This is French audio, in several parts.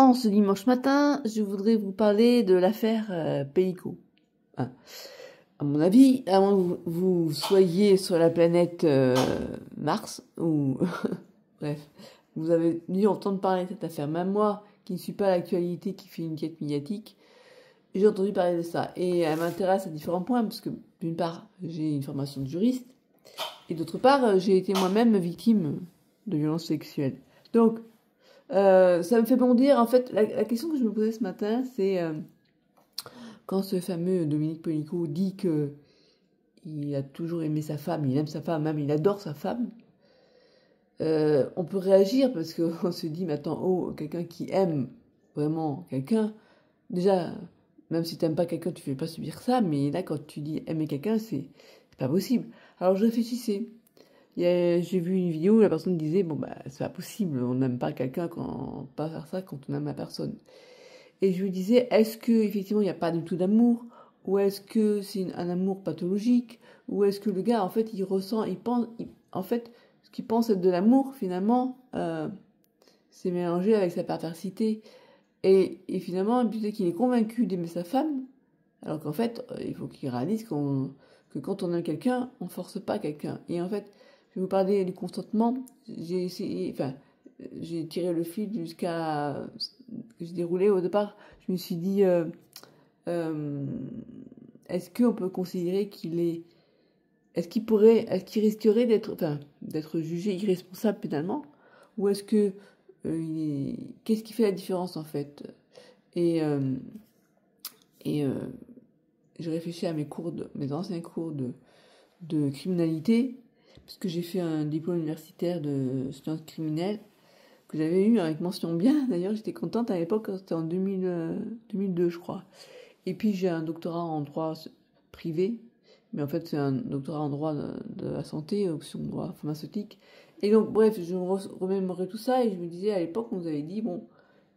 En ce dimanche matin, je voudrais vous parler de l'affaire euh, Pellico. Hein. À mon avis, avant que vous soyez sur la planète euh, Mars, ou bref, vous avez dû entendre parler de cette affaire. Même moi, qui ne suis pas l'actualité, qui fait une quête médiatique, j'ai entendu parler de ça. Et elle m'intéresse à différents points, parce que d'une part, j'ai une formation de juriste, et d'autre part, j'ai été moi-même victime de violences sexuelles. Donc, euh, ça me fait bondir. En fait, la, question que je me posais ce matin, c'est euh, quand ce fameux Dominique Polico dit que il a toujours aimé sa femme, il aime sa femme, même il adore sa femme. Euh, on peut réagir parce qu'on se dit, mais attends, oh, quelqu'un qui aime vraiment quelqu'un, déjà, même si tu n'aimes pas quelqu'un, tu ne fais pas subir ça, mais là, quand tu dis aimer quelqu'un, c'est pas possible. Alors je réfléchissais. J'ai vu une vidéo où la personne disait Bon, bah, c'est pas possible, on n'aime pas quelqu'un quand. pas faire ça quand on aime la personne. Et je lui disais Est-ce que effectivement il n'y a pas du tout d'amour? Ou est-ce que c'est un amour pathologique? Ou est-ce que le gars, en fait, il ressent, il pense. en fait, ce qu'il pense être de l'amour, finalement, euh, c'est mélangé avec sa perversité. Et, et finalement, peut-être qu'il est convaincu d'aimer sa femme, alors qu'en fait, euh, il faut qu'il réalise qu'on que quand on aime quelqu'un, on force pas quelqu'un. Et en fait, je vais vous parler du consentement. J'ai enfin, j'ai tiré le fil jusqu'à que j'ai déroulé au départ. Je me suis dit, euh, euh, est-ce qu'on peut considérer qu'il est, est-ce qu'il pourrait, est-ce qu'il risquerait d'être, enfin, d'être jugé irresponsable pénalement, ou est-ce que euh, qu'est-ce qui fait la différence en fait? Et et je réfléchis à mes cours de, mes anciens cours de de criminalité puisque j'ai fait un diplôme universitaire de sciences criminelles que j'avais eu avec mention bien. D'ailleurs, j'étais contente à l'époque, c'était en 2000, 2002, euh, je crois. Et puis j'ai un doctorat en droit privé, mais en fait c'est un doctorat en droit de, la santé, option droit pharmaceutique. Et donc, bref, je remémorais tout ça et je me disais à l'époque, on nous avait dit, bon,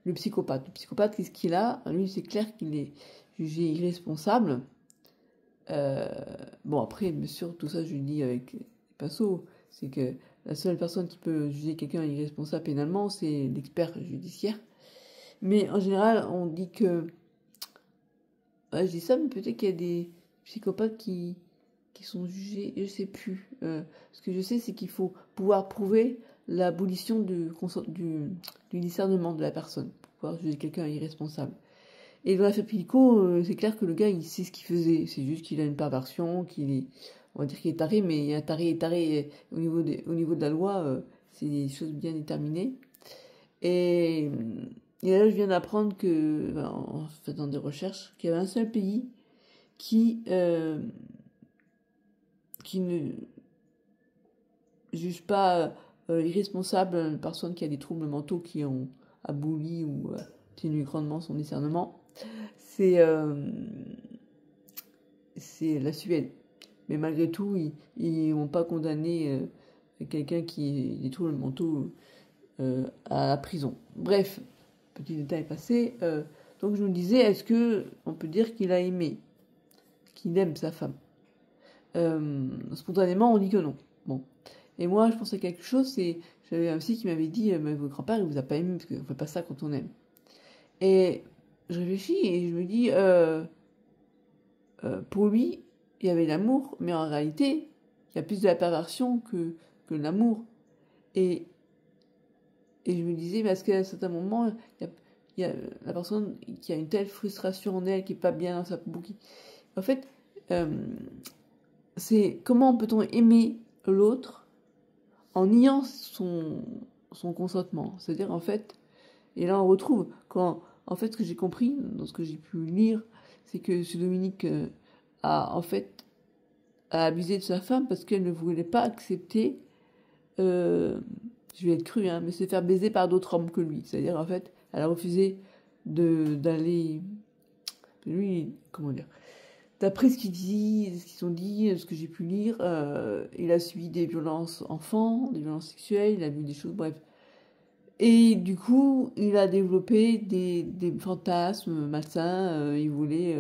le psychopathe. Le psychopathe, qu'est-ce qu'il a? Lui, c'est clair qu'il est jugé irresponsable. Euh, bon, après, bien sûr, tout ça, je lui dis avec c'est que la seule personne qui peut juger quelqu'un irresponsable pénalement, c'est l'expert judiciaire. Mais en général, on dit que. je dis ça, mais peut-être qu'il y a des psychopathes qui, qui sont jugés, je sais plus. Euh, ce que je sais, c'est qu'il faut pouvoir prouver l'abolition du, du, discernement de la personne pour pouvoir juger quelqu'un irresponsable. Et dans l'affaire Pilico, euh, c'est clair que le gars, il sait ce qu'il faisait. C'est juste qu'il a une perversion, qu'il est on va dire qu'il est taré, mais un taré est taré au niveau de, au niveau de la loi, euh, c'est des choses bien déterminées. Et, là, je viens d'apprendre que, en faisant des recherches, qu'il y avait un seul pays qui, euh, ne juge pas euh, irresponsable une personne qui a des troubles mentaux qui ont aboli ou tenu grandement son discernement. C'est la Suède. Mais malgré tout, ils n'ont pas condamné euh, quelqu'un qui des troubles mentaux euh, à la prison. Bref, petit détail passé. Euh, donc je me disais, est-ce que on peut dire qu'il a aimé, qu'il aime sa femme? Spontanément, on dit que non. Bon. Et moi, je pensais quelque chose, c'est j'avais un psy qui m'avait dit, mais votre grand-père, il vous a pas aimé parce qu'on ne fait pas ça quand on aime. Et je réfléchis et je me dis, pour lui, il y avait l'amour, mais en réalité, il y a plus de la perversion que, que l'amour. Et, et je me disais, parce qu'à un certain moment, il y, a, la personne qui a une telle frustration en elle, qui n'est pas bien dans sa peau. En fait, euh, c'est comment peut-on aimer l'autre en niant son, son consentement? C'est-à-dire, en fait, et là on retrouve, quand, en fait, ce que j'ai compris, dans ce que j'ai pu lire, c'est que ce Dominique euh, a en fait abusé de sa femme parce qu'elle ne voulait pas accepter, euh, je vais être cru, hein, mais se faire baiser par d'autres hommes que lui. C'est-à-dire, en fait, elle a refusé d'aller. Lui, comment dire D'après ce qu'ils dit, ce qu'ils ont dit, ce que j'ai pu lire, euh, il a subi des violences enfants, des violences sexuelles, il a vu des choses, bref. Et du coup, il a développé des, fantasmes malsains. Euh, il voulait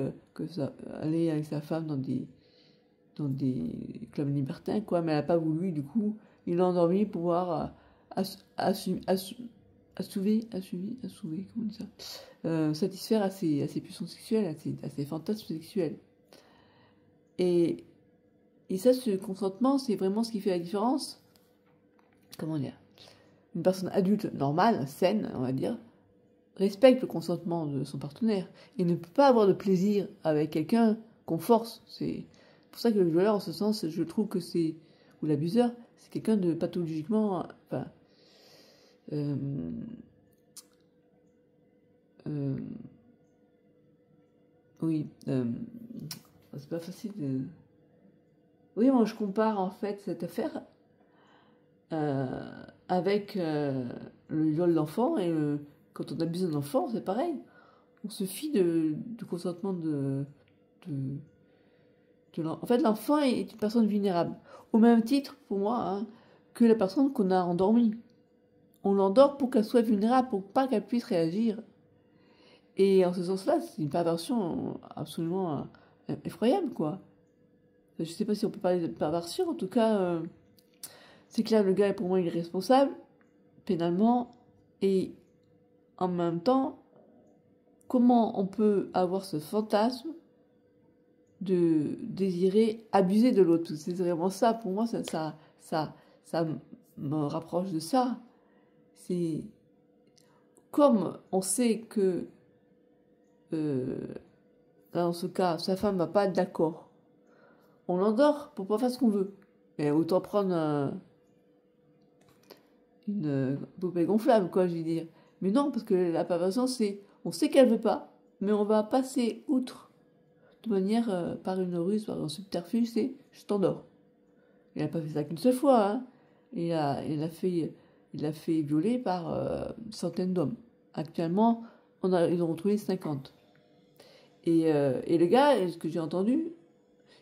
ça aller avec sa femme dans des clubs libertins quoi mais elle n'a pas voulu du coup il l'a endormi pour pouvoir euh, assouver, assouver, assouver, comment on dit ça euh, Satisfaire à ses, à ses sexuelles, à ses, fantasmes sexuels. Et ça, ce consentement, c'est vraiment ce qui fait la différence. Comment dire? Une personne adulte, normale, saine, on va dire, respecte le consentement de son partenaire et ne peut pas avoir de plaisir avec quelqu'un qu'on force. C'est pour ça que le violeur, en ce sens, je trouve que c'est ou l'abuseur, c'est quelqu'un de pathologiquement, enfin, euh, euh, oui, euh, c'est pas facile de. Oui, moi je compare en fait cette affaire avec le viol d'enfant et quand on abuse un enfant, c'est pareil. On se fie de, du consentement de, en fait, l'enfant est une personne vulnérable. Au même titre, pour moi, hein, que la personne qu'on a endormie. On l'endort pour qu'elle soit vulnérable, pour pas qu'elle puisse réagir. Et en ce sens-là, c'est une perversion absolument euh, effroyable, quoi. Je sais pas si on peut parler de perversion, en tout cas, euh, c'est clair, le gars est pour moi irresponsable, pénalement, et en même temps, comment on peut avoir ce fantasme de désirer abuser de l'autre? C'est vraiment ça, pour moi, ça, ça, ça, ça me rapproche de ça. C'est comme on sait que, euh, dans ce cas, sa femme va pas être d'accord. On l'endort pour pas faire ce qu'on veut. Et autant prendre une poupée gonflable, quoi, je veux dire. Mais non, parce que la perversion, c'est, on sait qu'elle veut pas, mais on va passer outre de manière euh, par une ruse, par un subterfuge, c'est je t'endors. Il n'a pas fait ça qu'une seule fois. Hein. Il, a, il, a fait, il a fait violer par euh, une centaine d'hommes. Actuellement, on a, ils ont retrouvé 50. Et, euh, et le gars, ce que j'ai entendu,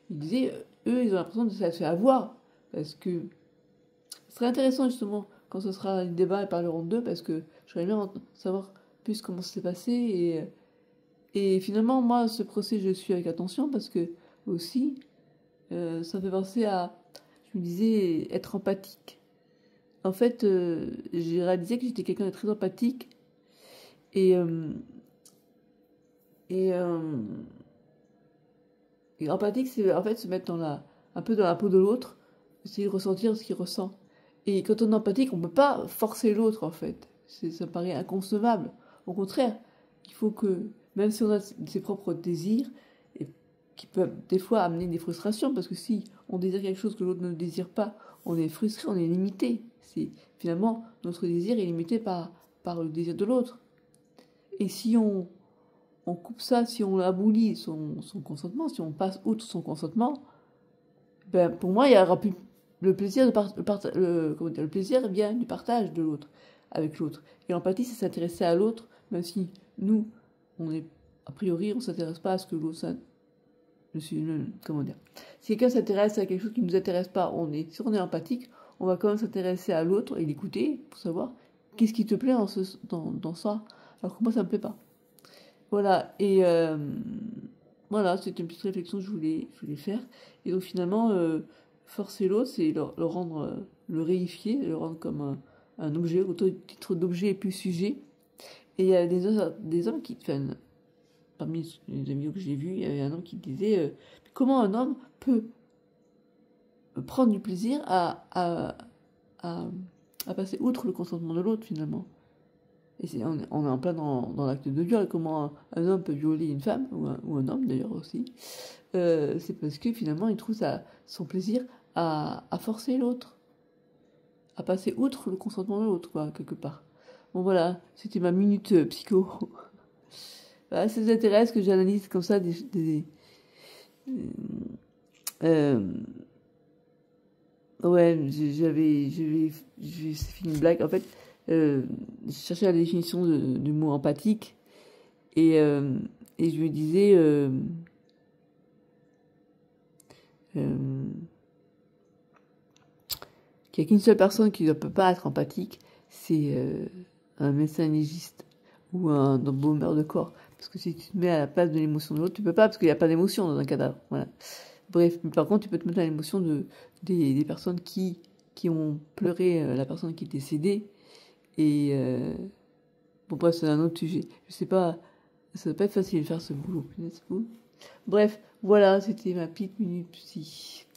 il disait, eux, ils ont l'impression de se faire avoir. Parce que ce serait intéressant justement quand ce sera un débat, ils parleront d'eux, parce que j'aimerais bien savoir plus comment ça s'est passé et et finalement, moi, ce procès, je suis avec attention parce que aussi, euh, ça fait penser à, je me disais, être empathique. En fait, euh, j'ai réalisé que j'étais quelqu'un de très empathique et euh, et, empathique, c'est en fait se mettre dans la, un peu dans la peau de l'autre, de ressentir ce qu'il ressent. Et quand on est empathique, on ne peut pas forcer l'autre, en fait. Ça paraît inconcevable. Au contraire, il faut que même si on a ses propres désirs, qui peuvent des fois amener des frustrations, parce que si on désire quelque chose que l'autre ne désire pas, on est frustré, on est limité. C'est finalement notre désir est limité par, par le désir de l'autre. Et si on, on coupe ça, si on abolit son, son consentement, si on passe outre son consentement, ben pour moi il y aura plus le plaisir de le, dire, le plaisir vient du partage de l'autre avec l'autre. Et l'empathie, c'est s'intéresser à l'autre, même si nous, on est, a priori, on s'intéresse pas à ce que l'autre, suis, comment dire. Si quelqu'un s'intéresse à quelque chose qui ne nous intéresse pas, on est, si on est empathique, on va quand même s'intéresser à l'autre et l'écouter pour savoir qu'est-ce qui te plaît dans, ce, dans, dans, ça, alors que moi ça me plaît pas. Voilà, et euh, voilà, c'était une petite réflexion que je voulais, je voulais faire. Et donc finalement, euh, forcer l'autre, c'est le, rendre, euh, le réifier, le rendre comme un, un objet, au titre d'objet et plus sujet. Et il y a des, des hommes qui, enfin, parmi les amis que j'ai vus, il y avait un homme qui disait euh, comment un homme peut prendre du plaisir à, à, à, passer outre le consentement de l'autre finalement? Et on, est, en plein dans, l'acte de viol, comment un, homme peut violer une femme, ou un, ou un homme d'ailleurs aussi, euh, c'est parce que finalement il trouve ça, son plaisir à, forcer l'autre, à passer outre le consentement de l'autre, quoi, quelque part. Bon voilà, c'était ma minute euh, psycho. ça vous intéresse que j'analyse comme ça des... euh, ouais, j'avais, j'avais, fait une blague. En fait, euh, je cherchais la définition du mot empathique et, et je me disais qu'il n'y a qu'une seule personne qui ne peut pas être empathique, c'est un médecin légiste ou un embaumeur de corps. Parce que si tu te mets à la place de l'émotion de l'autre, tu peux pas parce qu'il n'y a pas d'émotion dans un cadavre. Voilà. Bref, mais par contre, tu peux te mettre à l'émotion de, des, des, personnes qui, qui ont pleuré euh, la personne qui est décédée et, euh, Bon, bref, c'est un autre sujet. Je sais pas, ça va pas être facile de faire ce boulot. Bref, voilà, c'était ma petite minute psy.